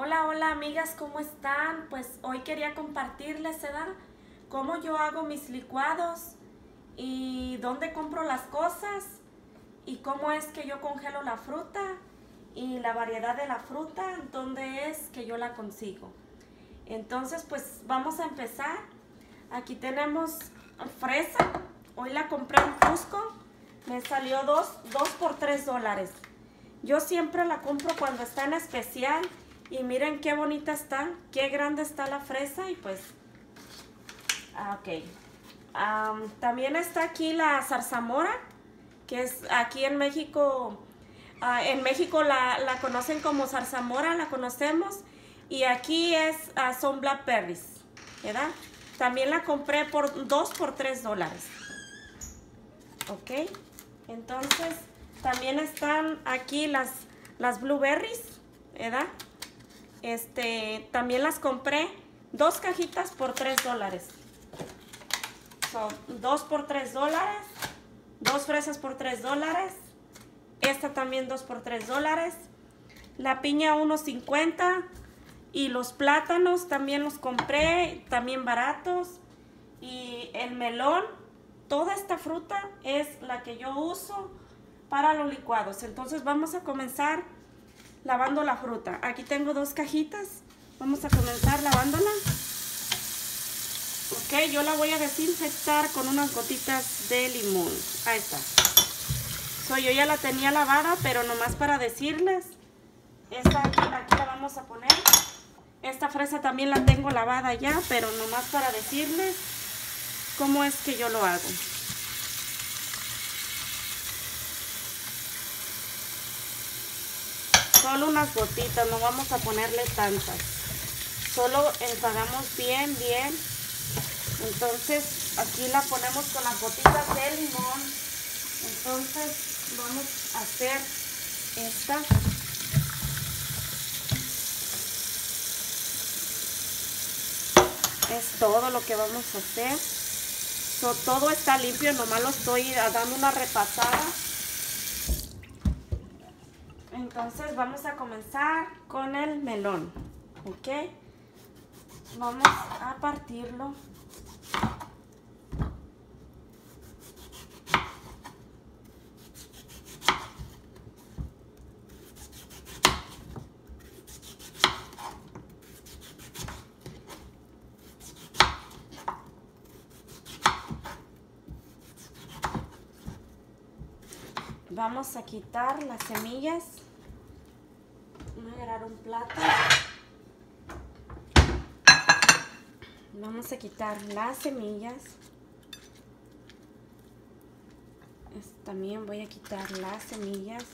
Hola, hola amigas, ¿cómo están? Pues hoy quería compartirles, ¿verdad? Cómo yo hago mis licuados y dónde compro las cosas y cómo es que yo congelo la fruta y la variedad de la fruta, dónde es que yo la consigo. Entonces, pues vamos a empezar. Aquí tenemos fresa. Hoy la compré en Cusco. Me salió 2 por 3 dólares. Yo siempre la compro cuando está en especial. Y miren qué bonita está, qué grande está la fresa y pues... Ah, ok. también está aquí la zarzamora, que es aquí en México... Ah, en México la, conocen como zarzamora, la conocemos. Y aquí es, uh, son blackberries, ¿verdad? También la compré por 2 por 3 dólares. Ok. Entonces, también están aquí las, las blueberries, ¿verdad? Este, también las compré dos cajitas por 3 dólares. Son dos por 3 dólares. Dos fresas por 3 dólares. Esta también dos por 3 dólares. La piña 1.50. Y los plátanos también los compré, también baratos. Y el melón, toda esta fruta es la que yo uso para los licuados. Entonces vamos a comenzar lavando la fruta. Aquí tengo dos cajitas. Vamos a comenzar lavándola. Ok, yo la voy a desinfectar con unas gotitas de limón. Ahí está. So, yo ya la tenía lavada, pero nomás para decirles. Esta aquí, vamos a poner. Esta fresa también la tengo lavada ya, pero nomás para decirles cómo es que yo lo hago. Solo unas gotitas, no vamos a ponerle tantas. Solo enjuagamos bien, bien. Entonces aquí la ponemos con las gotitas de limón. Entonces vamos a hacer esta. Es todo lo que vamos a hacer. todo está limpio, nomás lo estoy dando una repasada. Entonces vamos a comenzar con el melón, ¿ok? Vamos a partirlo. Vamos a quitar las semillas un. Vamos a quitar las semillas. también voy a quitar las semillas.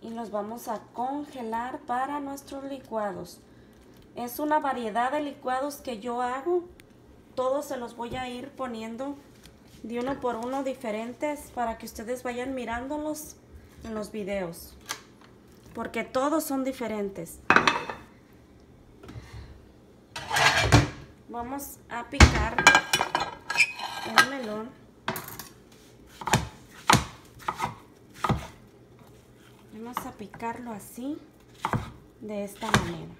Y los vamos a congelar para nuestros licuados. Es una variedad de licuados que yo hago. Todos se los voy a ir poniendo de uno por uno diferentes para que ustedes vayan mirándolos en los videos. Porque todos son diferentes. Vamos a picar el melón. Vamos a picarlo así, de esta manera.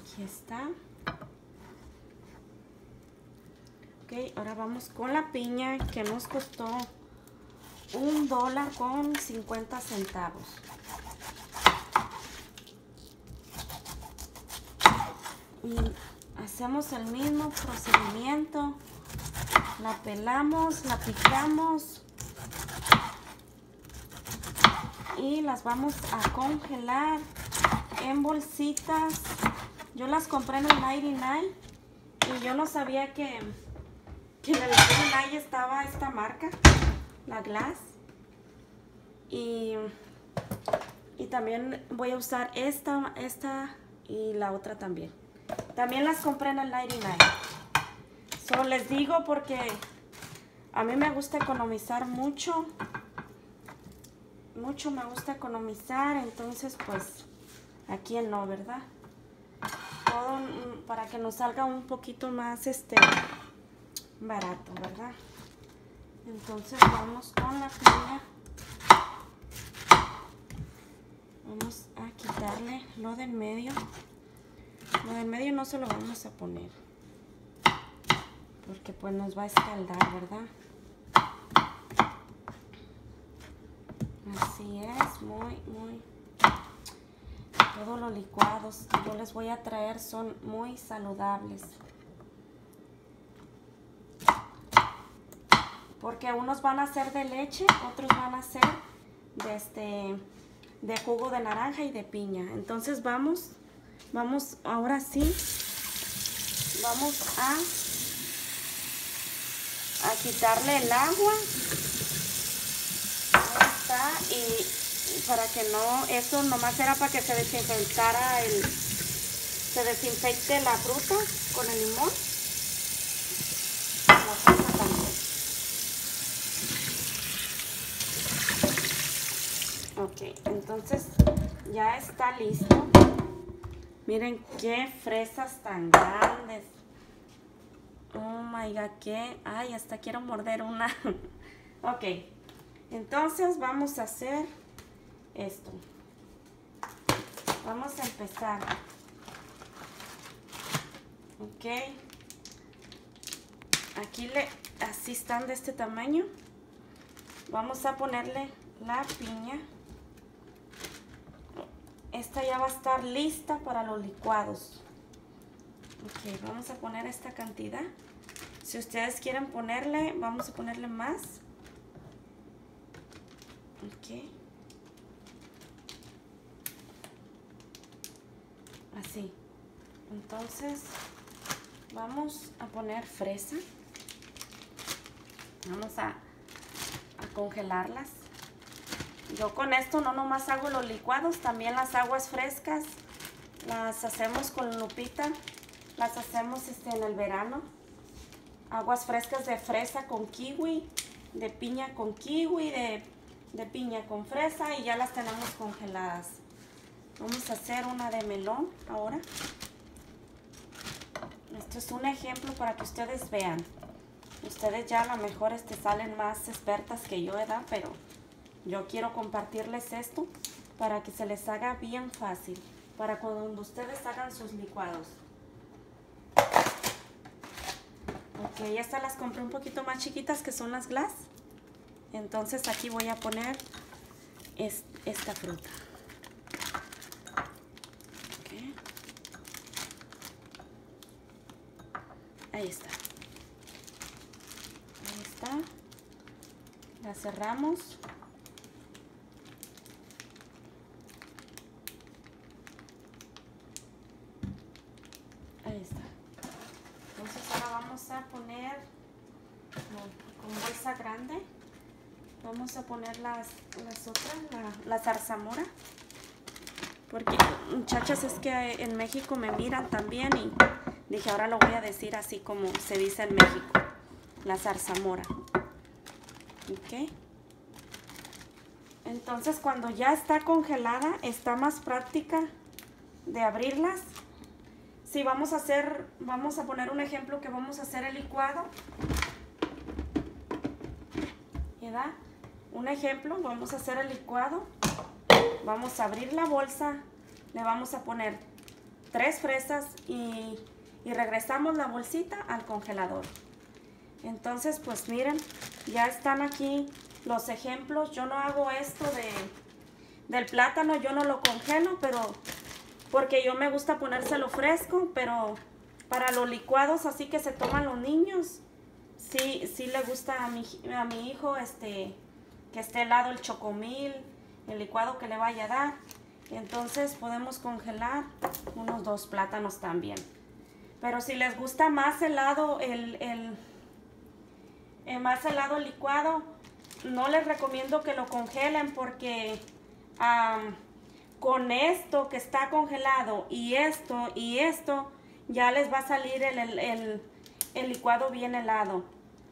Aquí está. Ahora vamos con la piña que nos costó un dólar con 50 centavos. Y hacemos el mismo procedimiento. La pelamos, la picamos y las vamos a congelar en bolsitas. Yo las compré en el 99 y yo no sabía que que en el ahí estaba esta marca, la Glass. Y, y también voy a usar esta, esta y la otra también. También las compré en el 99. Solo les digo porque a mí me gusta economizar mucho. Mucho me gusta economizar, entonces pues aquí no, ¿verdad? Todo mm, para que nos salga un poquito más este barato, ¿verdad? Entonces vamos con la piña. Vamos a quitarle lo del medio. Lo del medio no se lo vamos a poner. Porque pues nos va a escaldar, ¿verdad? Así es, muy, muy... Todos los licuados que yo les voy a traer son muy saludables. Porque unos van a ser de leche, otros van a ser de este de jugo de naranja y de piña. Entonces vamos, vamos ahora sí, vamos a, a quitarle el agua. Ahí está, y para que no, eso nomás era para que se desinfectara el, se desinfecte la fruta con el limón. Entonces ya está listo. Miren qué fresas tan grandes. Oh my god, qué. Ay, hasta quiero morder una. ok, entonces vamos a hacer esto. Vamos a empezar. Ok. Aquí le, así están de este tamaño. Vamos a ponerle la piña esta ya va a estar lista para los licuados. Ok, vamos a poner esta cantidad. Si ustedes quieren ponerle, vamos a ponerle más. Ok. Así. Entonces, vamos a poner fresa. Vamos a, a congelarlas. Yo con esto no nomás hago los licuados, también las aguas frescas las hacemos con lupita, las hacemos este, en el verano. Aguas frescas de fresa con kiwi, de piña con kiwi, de, de piña con fresa y ya las tenemos congeladas. Vamos a hacer una de melón ahora. Esto es un ejemplo para que ustedes vean. Ustedes ya a lo mejor este, salen más expertas que yo, ¿verdad? Pero yo quiero compartirles esto para que se les haga bien fácil, para cuando ustedes hagan sus licuados. Ok, estas las compré un poquito más chiquitas que son las glass. Entonces aquí voy a poner esta fruta. Ahí está. Ahí está. La cerramos. poner con bolsa grande. Vamos a poner las, las otras, la, zarzamora. Porque muchachas es que en México me miran también y dije ahora lo voy a decir así como se dice en México. La zarzamora. Ok. Entonces cuando ya está congelada está más práctica de abrirlas si vamos a hacer, vamos a poner un ejemplo que vamos a hacer el licuado. ¿Verdad? Un ejemplo, vamos a hacer el licuado. Vamos a abrir la bolsa, le vamos a poner tres fresas y, y regresamos la bolsita al congelador. Entonces, pues miren, ya están aquí los ejemplos. Yo no hago esto de, del plátano, yo no lo congelo, pero porque yo me gusta ponérselo fresco, pero para los licuados así que se toman los niños, sí, sí le gusta a mi, a mi hijo este, que esté helado el chocomil, el licuado que le vaya a dar. Entonces podemos congelar unos dos plátanos también. Pero si les gusta más helado el, el, el más helado el licuado, no les recomiendo que lo congelen porque con esto que está congelado y esto y esto, ya les va a salir el, licuado bien helado.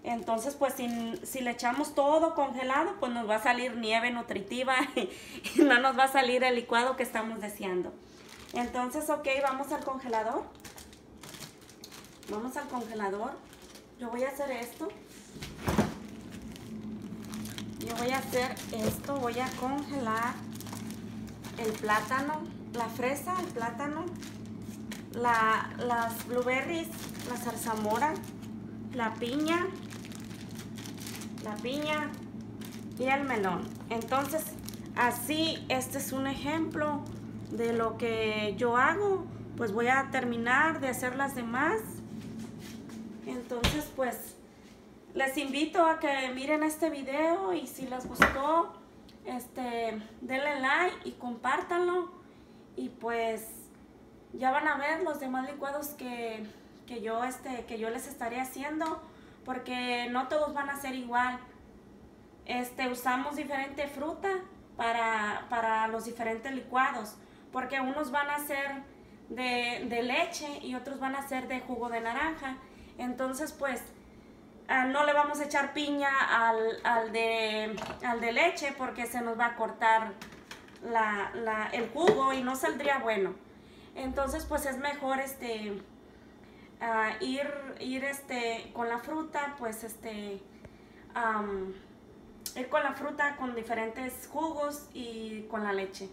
Entonces, pues si, le echamos todo congelado, pues nos va a salir nieve nutritiva y, no nos va a salir el licuado que estamos deseando. Entonces, ok, vamos al congelador. Vamos al congelador. Yo voy a hacer esto. voy a hacer esto, voy a congelar el plátano, la fresa, el plátano, la, las blueberries, la zarzamora, la piña, la piña y el melón. Entonces, así, este es un ejemplo de lo que yo hago. Pues voy a terminar de hacer las demás. Entonces, pues, les invito a que miren este video y si les gustó, este, denle like y compártanlo. Y pues, ya van a ver los demás licuados que, que yo, este, que yo les estaré haciendo. Porque no todos van a ser igual. Este, usamos diferente fruta para, para los diferentes licuados. Porque unos van a ser de, de leche y otros van a ser de jugo de naranja. Entonces, pues, ah, no le vamos a echar piña al, al, de, al de leche porque se nos va a cortar la, la, el jugo y no saldría bueno. Entonces, pues es mejor este uh, ir, ir este con la fruta, pues este ir con la fruta con diferentes jugos y con la leche.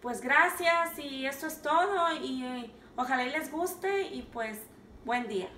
Pues gracias y eso es todo y eh, ojalá les guste y pues buen día.